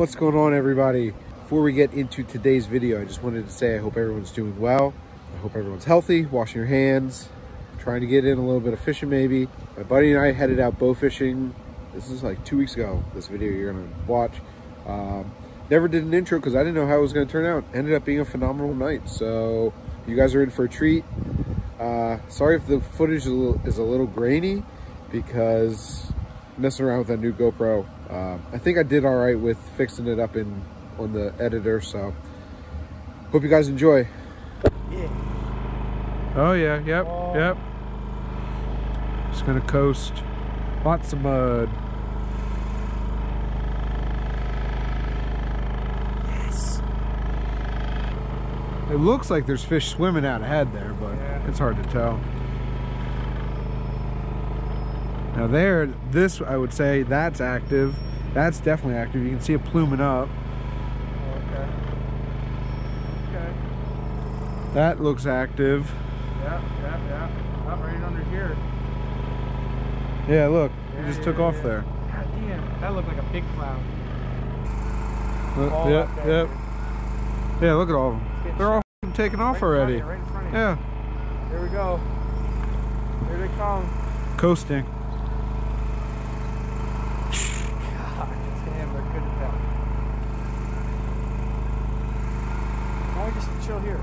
What's going on everybody? Before we get into today's video, I just wanted to say I hope everyone's doing well. I hope everyone's healthy, washing your hands, trying to get in a little bit of fishing maybe. My buddy and I headed out bow fishing. This is like two weeks ago, this video you're gonna watch. Um, never did an intro because I didn't know how it was gonna turn out. Ended up being a phenomenal night. So you guys are in for a treat. Uh, sorry if the footage is a little, is a little grainy because messing around with that new GoPro. Uh, I think I did all right with fixing it up in on the editor. So hope you guys enjoy. Yeah. Oh yeah, yep, Oh. yep. Just gonna coast. Lots of mud. Yes. It looks like there's fish swimming out ahead there, but Yeah. it's hard to tell. Now there, this I would say that's active. That's definitely active. You can see it pluming up. Okay. Okay. That looks active. Yeah, yeah, yeah. Not right under here. Yeah, look, Yeah, it just yeah, took yeah, off there. God damn. That looked like a big cloud. Look, All yep, yep. Yeah, look at all of them. They're all off Right in front of already. you, Right in front of you. Yeah, There we go. Here they come. coasting. God damn, they're good at that. Why don't we just chill here?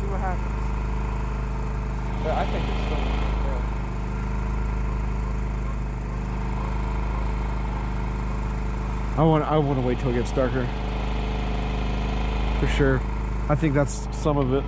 See what happens. But I think it's still there. I want I want to wait till it gets darker. For sure. I think that's some of it.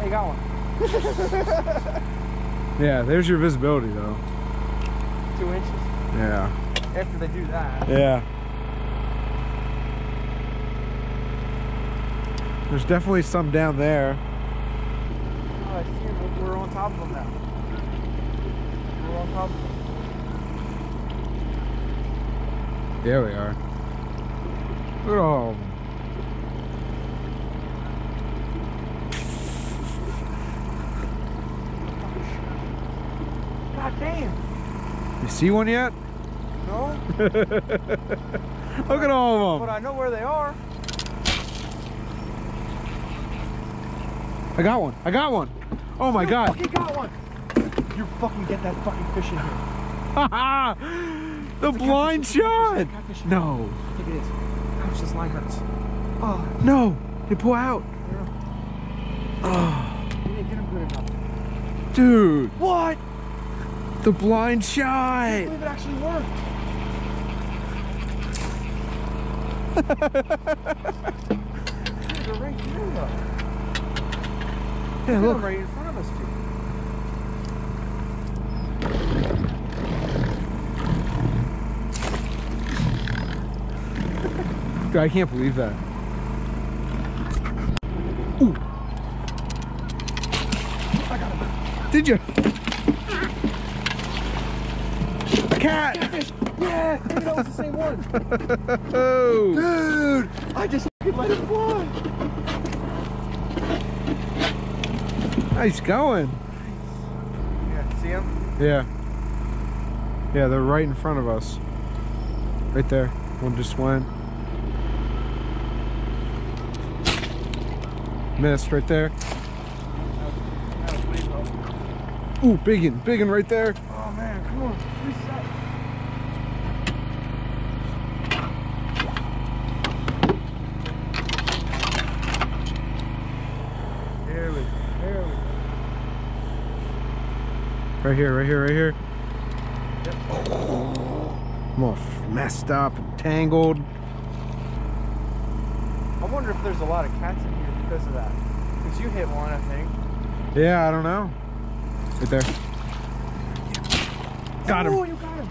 Hey, got one. Yeah, there's your visibility though. Two inches. Yeah. After they do that. Yeah. There's definitely some down there. Oh, I see him. We're on top of them now. We're on top of them. There we are. Look at all God damn. You see one yet? No? Look at all of them. But. I know where they are. I got one. I got one. Oh my You god. fucking got one. You fucking get that fucking fish in here. Ha ha! The blind shot. Catfish. No. I think it is. Ouch, this line hurts. Oh, No. They pull out. you didn't get him good enough. Dude. What? The blind shot! I believe it actually worked. Dude, they're right here, though. Yeah, Look. look. right in front of us, too. Dude, I can't believe that. Ooh. Did you? A cat. Fish. Yeah, maybe that was the same one. Oh. Dude, I just fucking let it fly. Nice going. Yeah, see him? Yeah. Yeah, they're right in front of us. Right there. One just went. Missed right there. That was way low. Ooh, biggin, biggin right there. Oh man, come on, reset. There we go. There we go. Right here, right here, right here. Yep. I'm all messed up and tangled. I wonder if there's a lot of cats in here because of that. Because you hit one, I think. Yeah, I don't know. Right there. Got him. Oh, you got him.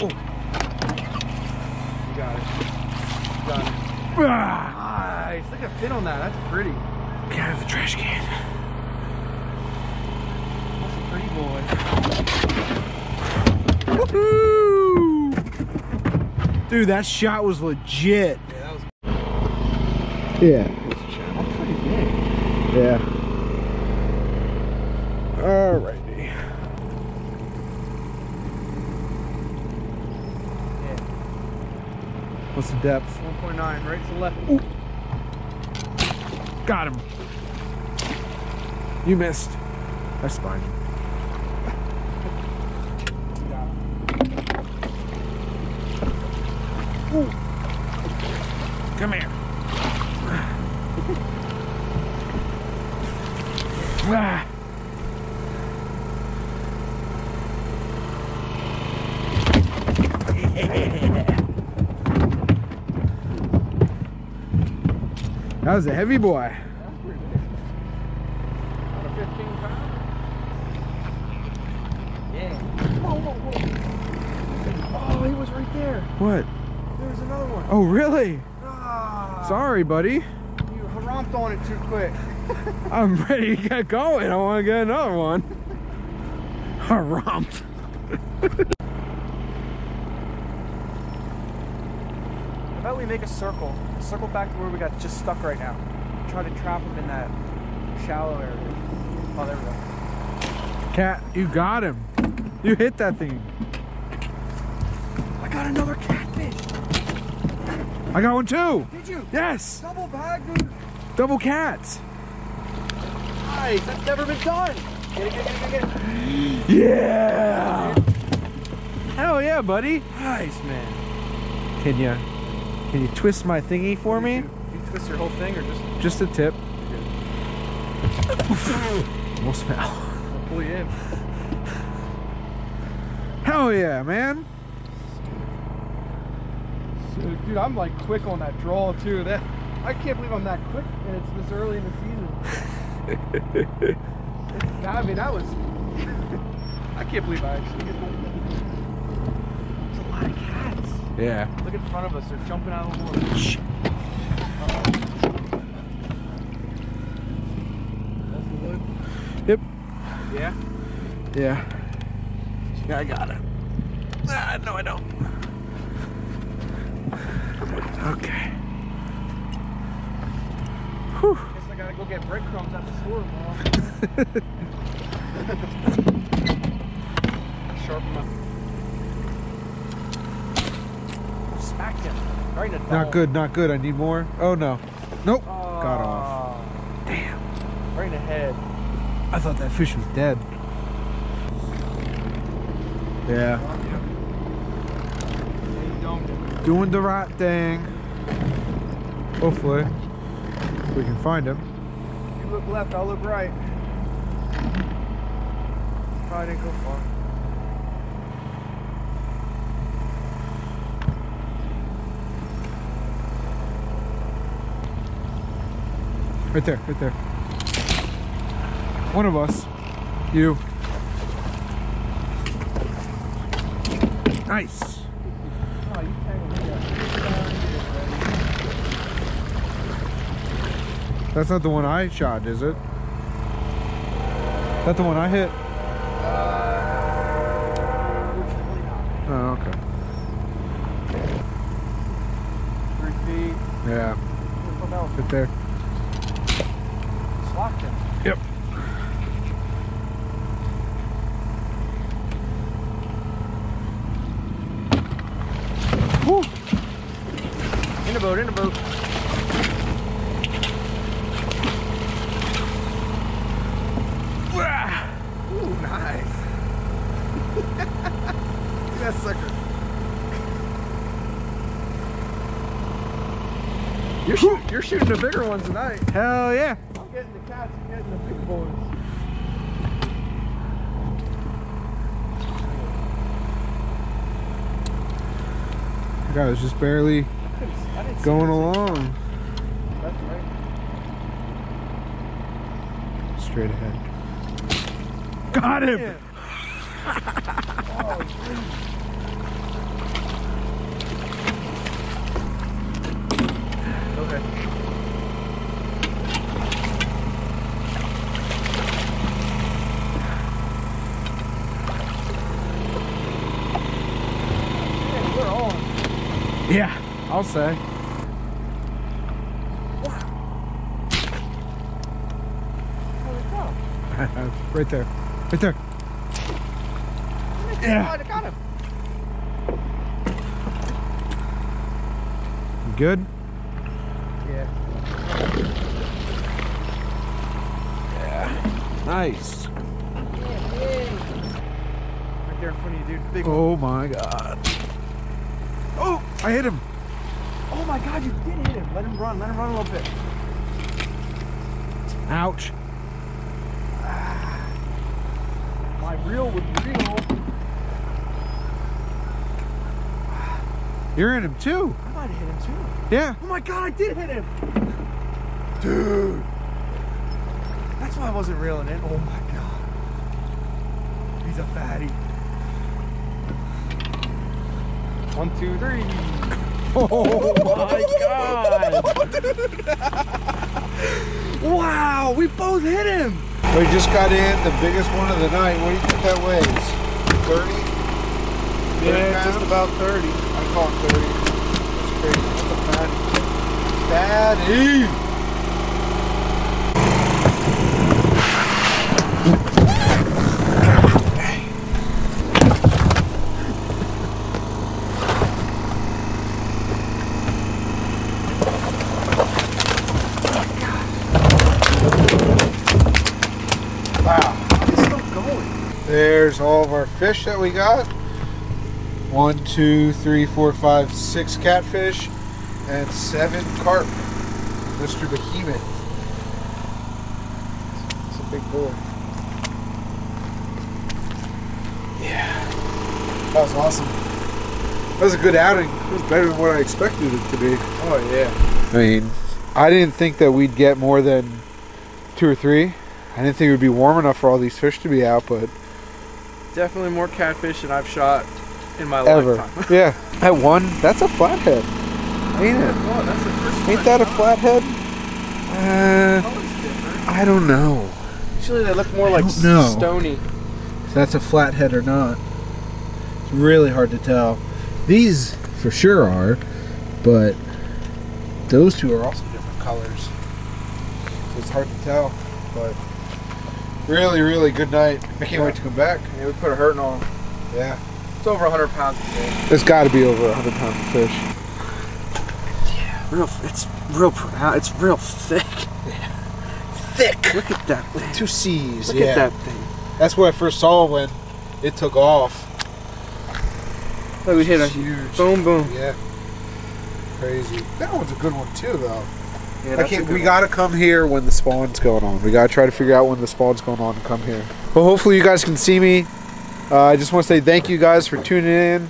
Oh. You got it. Got it. Ah, Nice. Look at fit on that. That's pretty. Get out of the trash can. That's a pretty boy. Woohoo! Dude, that shot was legit. Yeah, that was. Yeah. That's pretty big. Yeah. Alrighty. Yeah. What's the depth? 1.9, right to left. Got him. You missed. That's fine. Come here. Ah. That was a heavy boy. That's pretty big. Out of 15 pounds? Yeah. Whoa, whoa, whoa. Oh, he was right there. What? There's another one. Oh, really? Ah, Sorry, buddy. You harumped on it too quick. I'm ready to get going. I want to get another one. How we make a circle? Circle back to where we got just stuck right now. Try to trap him in that shallow area. Oh, there we go. Cat, you got him. You hit that thing. I got another catfish. I got one too. Did you? Yes. Double bag, dude. Double cats. Nice. That's never been done. Get it, get it, get it, get it. Yeah. Hell yeah, buddy. Nice, man. Can you can you twist my thingy for me? You, you twist your whole thing or just Just a tip. Almost fell. I'll pull you in? Hell yeah, man. So, dude, I'm like quick on that draw too. That I can't believe I'm that quick and it's this early in the season. I mean, that was. I can't believe I actually that. There's a lot of cats. Yeah. Look in front of us. They're jumping out of the water. Uh-oh. That's the wood. Yep. Yeah. Yeah. Yeah, I got it. Ah, no, I don't. Okay. Whew. Guess I gotta go get breadcrumbs at the store tomorrow. Sharpen my. Smacked him. Right in the Not good, not good. I need more. Oh no. Nope. Got off. Damn. Right in the head. I thought that fish was dead. Yeah. He. Doing the right thing. Hopefully. We can find him. You look left, I'll look right. Probably didn't go far. Right there, right there. One of us. You. Nice. You tangled me up. That's not the one I shot, is it? That the one I hit? Oh, okay. Three feet. Yeah, right there. Yep. Woo! In the boat, in the boat. Ooh, nice. That sucker. You're, shoot, you're shooting the bigger ones tonight. Hell yeah! Getting the cats, you're getting the big boys. Guy was just barely I going along. That's right. Straight ahead. Got him! Oh, I'll say. right there. Right there. Yeah. Good? Yeah. Yeah. Nice. Yeah, right there in front of you, dude. Big oh one. my god. Oh, I hit him. Oh my god, you did hit him. Let him run. Let him run a little bit. Ouch. My reel was real. You're in him too. I might have hit him too. Yeah. Oh my god, I did hit him. Dude. That's why I wasn't reeling in. Oh my god. He's a fatty. One, two, three. Oh my god. wow, we both hit him. We just got in the biggest one of the night. What do you think that weighs? 30? Yeah, just about 30. I caught 30. That's crazy. That's a fatty. Fatty! Wow. It's still going. There's all of our fish that we got. One, two, three, four, five, six catfish, and seven carp. Mr. Behemoth. It's a big boy. Yeah. That was awesome. That was a good outing. It was better than what I expected it to be. Oh, yeah. I mean, I didn't think that we'd get more than two or three. I didn't think it would be warm enough for all these fish to be out, but Definitely more catfish than I've shot in my ever. lifetime. yeah. That one, that's a flathead. Ain't it? Oh, that's the first Ain't that a flathead? Uh, I don't know Usually they look more like stony. if that's a flathead or not. It's really hard to tell. These for sure are, but those two are also different colors. So it's hard to tell. But really, really good night. I can't wait to come back. Yeah, we put a hurting on. Yeah. It's over 100 pounds today. It's got to be over 100 pounds of fish. Yeah, Real, it's real, uh, it's real thick. Yeah. Thick. Look at that thing. Two C's. Look yeah. at that thing. That's what I first saw when it took off. Look, we hit a huge. boom, boom. Yeah. Crazy. That one's a good one too, though. Yeah, I can't, we one. gotta come here when the spawn's going on. We gotta try to figure out when the spawn's going on and come here. Well, hopefully you guys can see me. Uh, I just want to say thank you guys for tuning in.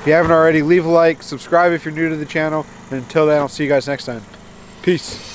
If you haven't already, leave a like, subscribe if you're new to the channel, and until then, I'll see you guys next time. Peace.